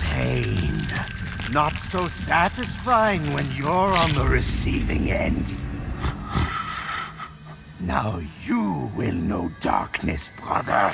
Pain. Not so satisfying when you're on the receiving end. Now you will know darkness, brother.